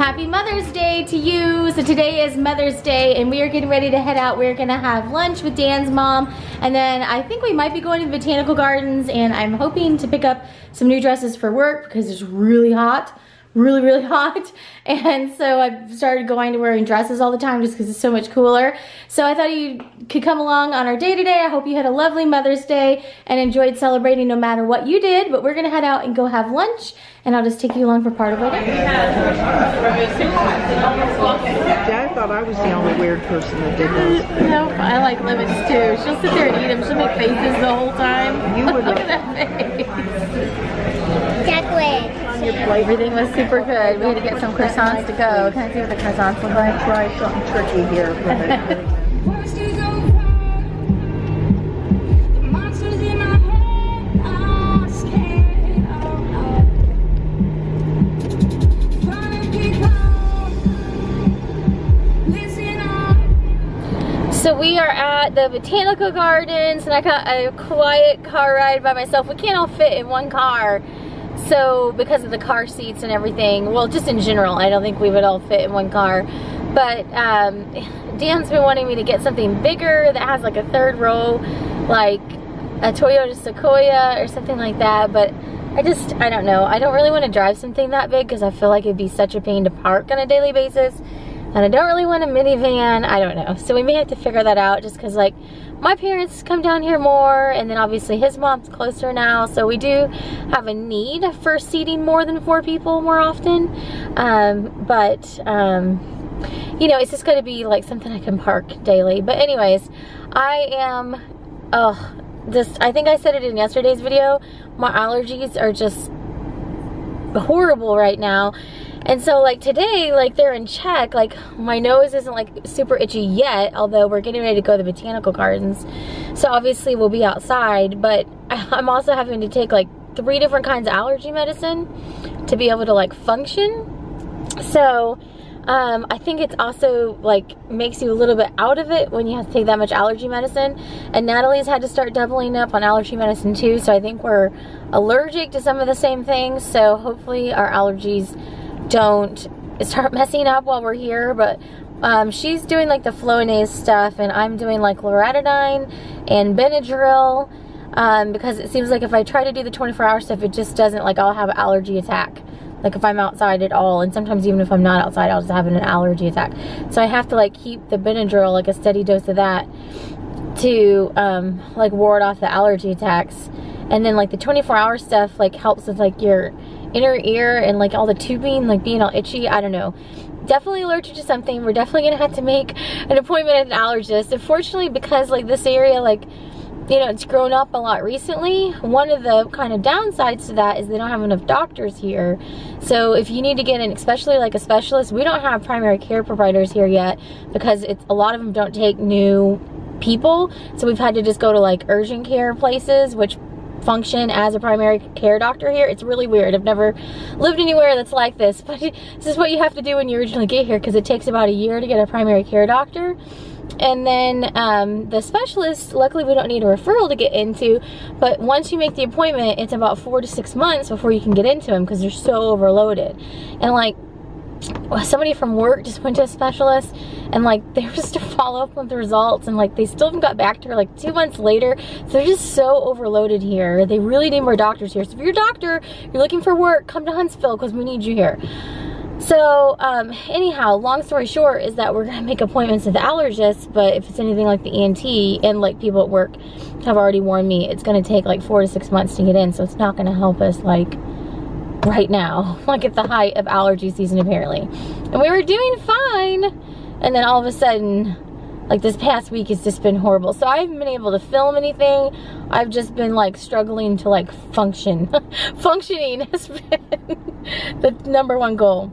Happy Mother's Day to you. So today is Mother's Day and we are getting ready to head out. We're gonna have lunch with Dan's mom and then I think we might be going to the Botanical Gardens and I'm hoping to pick up some new dresses for work because it's really hot really, really hot. And so I started going to wearing dresses all the time just because it's so much cooler. So I thought you could come along on our day today. I hope you had a lovely Mother's Day and enjoyed celebrating no matter what you did. But we're going to head out and go have lunch. And I'll just take you along for part of it. Yeah, I thought I was the only weird person that did this. Nope, I like lemons too. She'll sit there and eat them. She'll make faces the whole time. You would Look at that face. Chocolate. Everything was super good. We had to get some croissants to go. Can I see what the croissants look like? Try something tricky here. but- Monsters on fire. The monsters in my head are scared. No. Running people. Listen up. So we are at the Botanical Gardens and I got a quiet car ride by myself. We can't all fit in one car. So because of the car seats and everything, well just in general, I don't think we would all fit in one car. But um, Dan's been wanting me to get something bigger that has like a third row, like a Toyota Sequoia or something like that. But I just, I don't know. I don't really want to drive something that big because I feel like it'd be such a pain to park on a daily basis and I don't really want a minivan. I don't know. So we may have to figure that out just because like my parents come down here more and then obviously his mom's closer now. So we do have a need for seating more than four people more often. Um, but, um, you know, it's just going to be like something I can park daily. But anyways, I am, oh, just, I think I said it in yesterday's video. My allergies are just horrible right now. And so like today, like they're in check, like my nose isn't like super itchy yet, although we're getting ready to go to the botanical gardens. So obviously we'll be outside, but I'm also having to take like three different kinds of allergy medicine to be able to like function. So um, I think it's also like makes you a little bit out of it when you have to take that much allergy medicine. And Natalie's had to start doubling up on allergy medicine too. So I think we're allergic to some of the same things. So hopefully our allergies don't start messing up while we're here. But um, she's doing like the Flonase stuff and I'm doing like Loratadine and Benadryl. Um, because it seems like if I try to do the 24 hour stuff, it just doesn't like I'll have an allergy attack like if I'm outside at all and sometimes even if I'm not outside I'll just have an allergy attack so I have to like keep the Benadryl like a steady dose of that to um, like ward off the allergy attacks and then like the 24 hour stuff like helps with like your inner ear and like all the tubing like being all itchy I don't know definitely allergic to something we're definitely gonna have to make an appointment at an allergist unfortunately because like this area like you know, it's grown up a lot recently. One of the kind of downsides to that is they don't have enough doctors here. So if you need to get in, especially like a specialist, we don't have primary care providers here yet because it's a lot of them don't take new people. So we've had to just go to like urgent care places, which function as a primary care doctor here. It's really weird. I've never lived anywhere that's like this, but this is what you have to do when you originally get here because it takes about a year to get a primary care doctor. And then um, the specialist, luckily we don't need a referral to get into, but once you make the appointment, it's about four to six months before you can get into them because they're so overloaded. And like, somebody from work just went to a specialist and like they were just to follow up with the results and like they still haven't got back to her like two months later. So they're just so overloaded here. They really need more doctors here. So if you're a doctor you're looking for work come to Huntsville because we need you here. So um, anyhow, long story short is that we're gonna make appointments with the allergist, but if it's anything like the ENT and like people at work have already warned me, it's gonna take like four to six months to get in, so it's not gonna help us like right now, like at the height of allergy season apparently. And we were doing fine, and then all of a sudden, like this past week has just been horrible. So I haven't been able to film anything. I've just been like struggling to like function. Functioning has been the number one goal.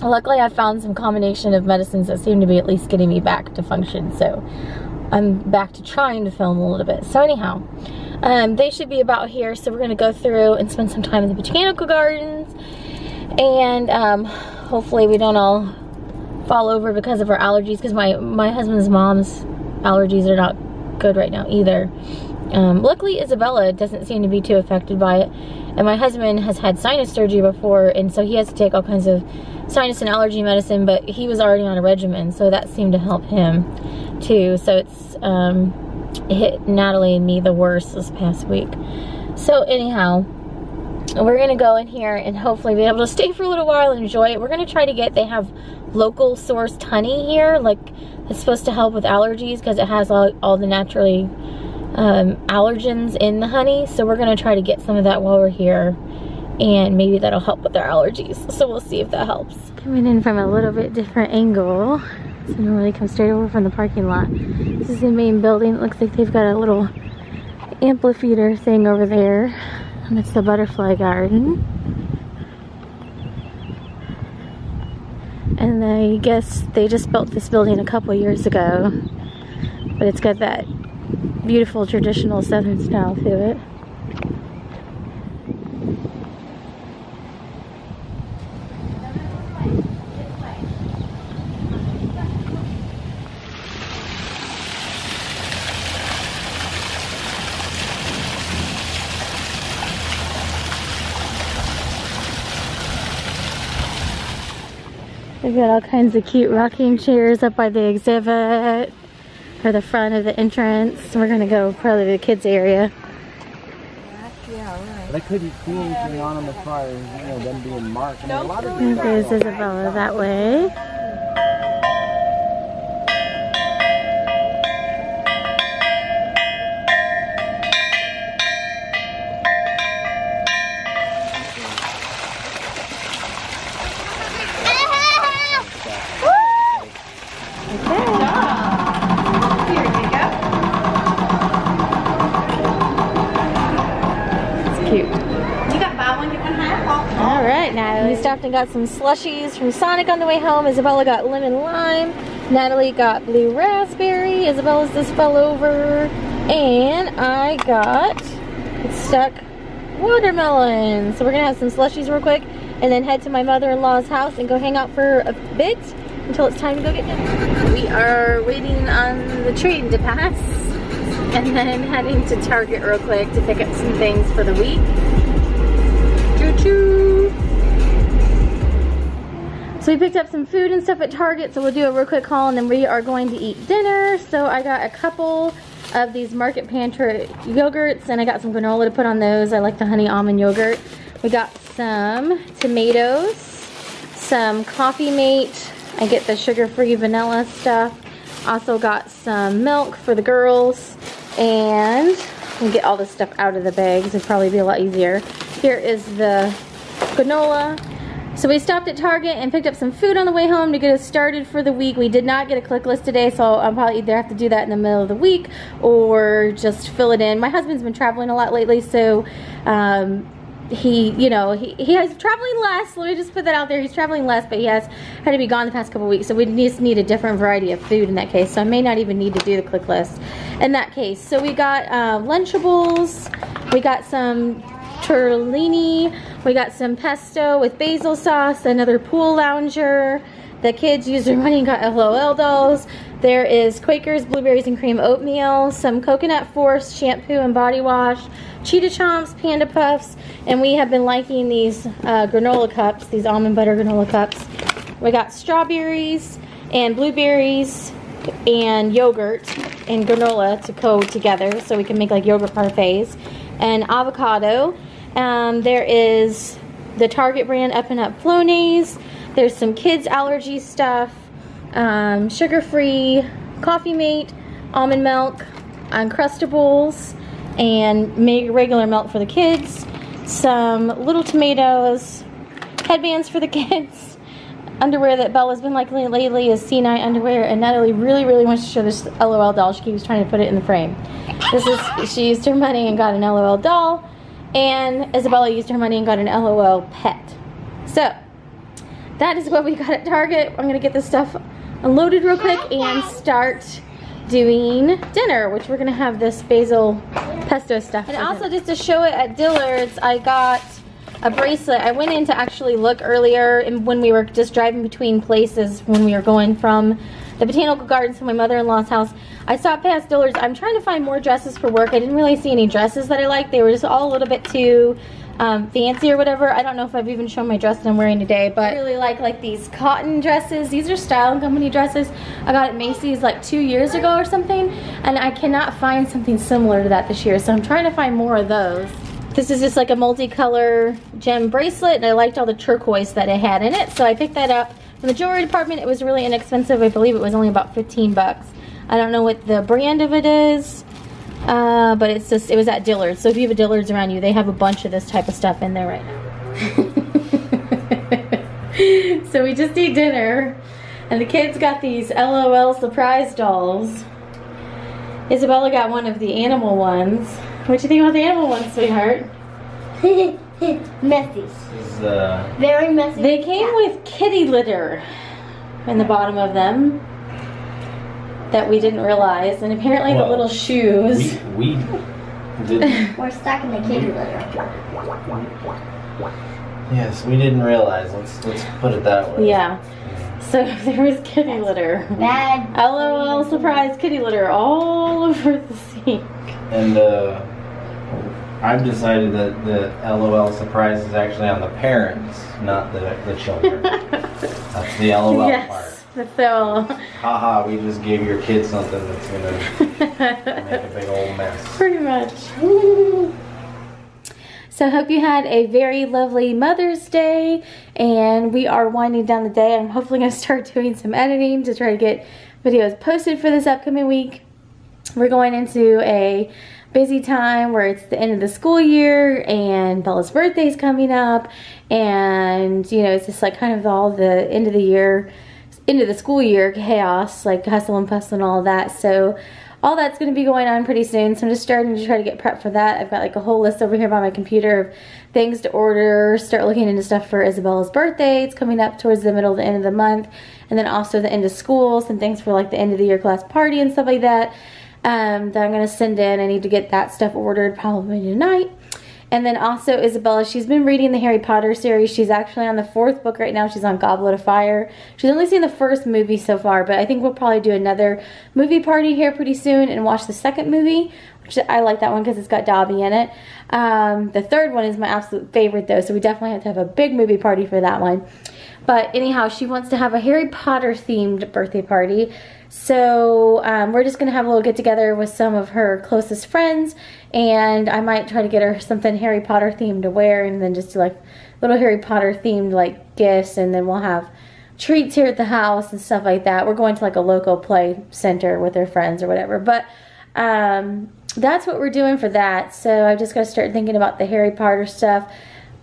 Luckily, I found some combination of medicines that seem to be at least getting me back to function. So I'm back to trying to film a little bit. So anyhow, um, they should be about here. So we're going to go through and spend some time in the botanical gardens. And um, hopefully we don't all fall over because of our allergies. Because my, my husband's mom's allergies are not good right now either. Um, luckily, Isabella doesn't seem to be too affected by it. And my husband has had sinus surgery before, and so he has to take all kinds of sinus and allergy medicine, but he was already on a regimen, so that seemed to help him too. So it's um, hit Natalie and me the worst this past week. So anyhow, we're gonna go in here and hopefully be able to stay for a little while and enjoy it. We're gonna try to get, they have local sourced honey here, like it's supposed to help with allergies because it has all, all the naturally um, allergens in the honey. So we're gonna try to get some of that while we're here and maybe that'll help with our allergies. So we'll see if that helps. Coming in from a little bit different angle. So normally come straight over from the parking lot. This is the main building. It looks like they've got a little amphitheater thing over there. And it's the butterfly garden. And I guess they just built this building a couple years ago. But it's got that beautiful traditional southern style to it. They've got all kinds of cute rocking chairs up by the exhibit or the front of the entrance. We're gonna go probably to the kids area. But I couldn't see anything on them as far as, you know, them being marked. I mean, a lot of there's Isabella that way. Right, now we stopped and got some slushies from Sonic on the way home. Isabella got lemon lime. Natalie got blue raspberry. Isabella's just fell over. And I got, it's stuck, watermelon. So we're gonna have some slushies real quick and then head to my mother-in-law's house and go hang out for a bit until it's time to go get dinner. We are waiting on the train to pass and then heading to Target real quick to pick up some things for the week. Choo-choo! So we picked up some food and stuff at Target, so we'll do a real quick haul and then we are going to eat dinner. So I got a couple of these Market Pantry yogurts and I got some granola to put on those. I like the honey almond yogurt. We got some tomatoes, some Coffee Mate. I get the sugar-free vanilla stuff. Also got some milk for the girls and we get all this stuff out of the bags. It'd probably be a lot easier. Here is the granola. So we stopped at Target and picked up some food on the way home to get us started for the week. We did not get a click list today, so I'll probably either have to do that in the middle of the week or just fill it in. My husband's been traveling a lot lately, so um, he, you know, he, he has traveling less. Let me just put that out there. He's traveling less, but he has had to be gone the past couple weeks, so we just need a different variety of food in that case. So I may not even need to do the click list in that case. So we got uh, Lunchables. We got some tortellini. We got some pesto with basil sauce, another pool lounger. The kids used their money and got LOL dolls. There is Quaker's Blueberries and Cream Oatmeal, some Coconut Force shampoo and body wash, Cheetah Chomps, Panda Puffs, and we have been liking these uh, granola cups, these almond butter granola cups. We got strawberries and blueberries and yogurt and granola to go together so we can make like yogurt parfaits and avocado. Um, there is the Target brand Up and Up Flonase. There's some kids allergy stuff, um, sugar-free Coffee Mate, almond milk, Uncrustables, and regular milk for the kids. Some little tomatoes, headbands for the kids, underwear that Bella's been liking lately is C9 underwear, and Natalie really, really wants to show this LOL doll. She keeps trying to put it in the frame. This is, she used her money and got an LOL doll, and Isabella used her money and got an LOL pet. So, that is what we got at Target. I'm gonna get this stuff unloaded real quick and start doing dinner, which we're gonna have this basil pesto stuff. And also just to show it at Dillard's, I got a bracelet. I went in to actually look earlier and when we were just driving between places when we were going from the botanical gardens to my mother-in-law's house. I stopped past Dillard's. I'm trying to find more dresses for work. I didn't really see any dresses that I liked. They were just all a little bit too um, fancy or whatever. I don't know if I've even shown my dress that I'm wearing today, but I really like like these cotton dresses. These are Style and Company dresses. I got at Macy's like two years ago or something, and I cannot find something similar to that this year, so I'm trying to find more of those. This is just like a multicolor gem bracelet, and I liked all the turquoise that it had in it, so I picked that up. From the jewelry department, it was really inexpensive. I believe it was only about 15 bucks. I don't know what the brand of it is. Uh, but it's just, it was at Dillard's. So if you have a Dillard's around you, they have a bunch of this type of stuff in there right now. so we just ate dinner. And the kids got these LOL surprise dolls. Isabella got one of the animal ones. What do you think about the animal ones, sweetheart? messy. This is, uh, Very messy. They came with kitty litter in the bottom of them that we didn't realize. And apparently the little shoes. we, we didn't, We're stuck in the kitty litter. yes, we didn't realize. Let's, let's put it that way. Yeah. So there was kitty litter. Bad. LOL surprise kitty litter all over the sink. And, uh, I've decided that the LOL surprise is actually on the parents, not the, the children. That's the LOL part. yes. That's so. Haha, we just gave your kid something that's gonna make a big old mess. Pretty much. So I hope you had a very lovely Mother's Day and we are winding down the day. I'm hopefully going to start doing some editing to try to get videos posted for this upcoming week. We're going into a busy time where it's the end of the school year and Bella's birthday's coming up. And you know it's just like kind of all the end of the year end of the school year chaos like hustle and bustle and all that. So all that's going to be going on pretty soon. So I'm just starting to try to get prepped for that. I've got like a whole list over here by my computer of things to order start looking into stuff for Isabella's birthday. It's coming up towards the middle of the end of the month. And then also the end of school some things for like the end of the year class party and stuff like that um, that I'm going to send in. I need to get that stuff ordered probably tonight. And then also Isabella, she's been reading the Harry Potter series. She's actually on the fourth book right now. She's on Goblet of Fire. She's only seen the first movie so far, but I think we'll probably do another movie party here pretty soon and watch the second movie, which I like that one because it's got Dobby in it. Um, the third one is my absolute favorite though, so we definitely have to have a big movie party for that one. But anyhow, she wants to have a Harry Potter themed birthday party. So um, we're just going to have a little get together with some of her closest friends. And I might try to get her something Harry Potter themed to wear. And then just do like little Harry Potter themed like gifts. And then we'll have treats here at the house and stuff like that. We're going to like a local play center with her friends or whatever. But um, that's what we're doing for that. So I've just got to start thinking about the Harry Potter stuff.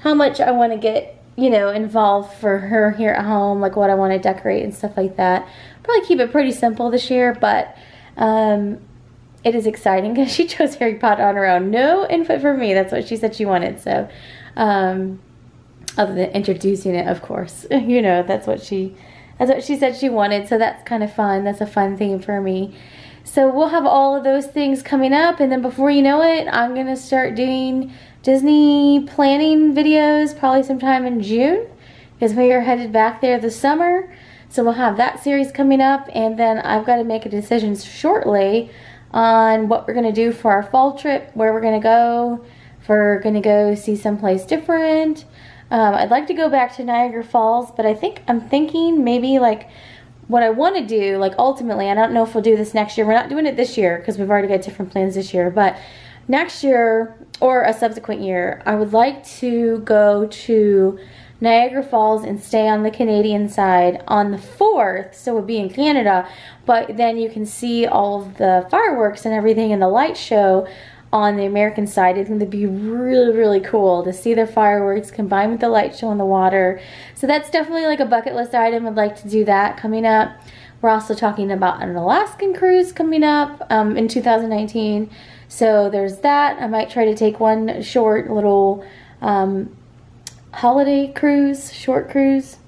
How much I want to get you know, involved for her here at home, like what I want to decorate and stuff like that. Probably keep it pretty simple this year, but um, it is exciting because she chose Harry Potter on her own. No input from me. That's what she said she wanted. So, um, other than introducing it, of course, you know, that's what she, that's what she said she wanted. So that's kind of fun. That's a fun thing for me. So we'll have all of those things coming up, and then before you know it, I'm gonna start doing Disney planning videos probably sometime in June because we are headed back there this summer. So we'll have that series coming up and then I've got to make a decision shortly on what we're going to do for our fall trip, where we're going to go, if we're going to go see someplace different. Um, I'd like to go back to Niagara Falls, but I think I'm thinking maybe like what I want to do, like ultimately, I don't know if we'll do this next year. We're not doing it this year because we've already got different plans this year, but next year or a subsequent year, I would like to go to Niagara Falls and stay on the Canadian side on the 4th, so we'll be in Canada, but then you can see all of the fireworks and everything in the light show on the American side. It's going to be really, really cool to see the fireworks combined with the light show on the water. So that's definitely like a bucket list item. I'd like to do that coming up. We're also talking about an Alaskan cruise coming up um, in 2019. So there's that. I might try to take one short little um, holiday cruise, short cruise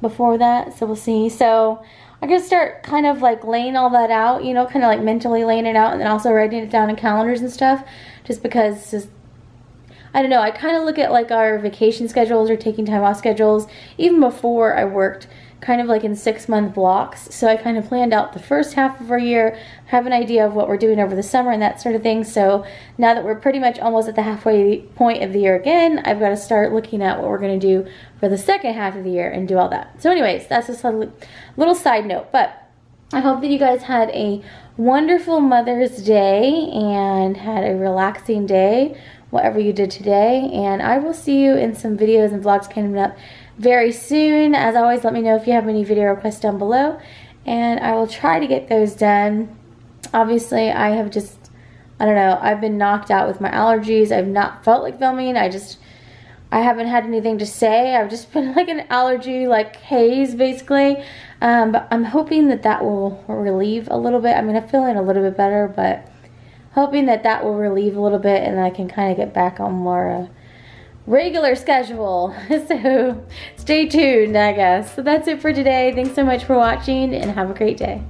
before that. So we'll see. So I'm going to start kind of like laying all that out, you know, kind of like mentally laying it out and then also writing it down in calendars and stuff just because just I don't know, I kind of look at like our vacation schedules or taking time off schedules even before I worked kind of like in six month blocks. So I kind of planned out the first half of our year, have an idea of what we're doing over the summer and that sort of thing. So now that we're pretty much almost at the halfway point of the year again, I've got to start looking at what we're going to do for the second half of the year and do all that. So anyways, that's just a little side note. But I hope that you guys had a wonderful Mother's Day and had a relaxing day, whatever you did today. And I will see you in some videos and vlogs coming up very soon. As always, let me know if you have any video requests down below, and I will try to get those done. Obviously, I have just, I don't know, I've been knocked out with my allergies. I've not felt like filming. I just, I haven't had anything to say. I've just been like an allergy, like haze, basically. Um, but I'm hoping that that will relieve a little bit. I mean, I'm feeling a little bit better, but hoping that that will relieve a little bit and I can kind of get back on more uh, regular schedule. So stay tuned, I guess. So that's it for today. Thanks so much for watching and have a great day.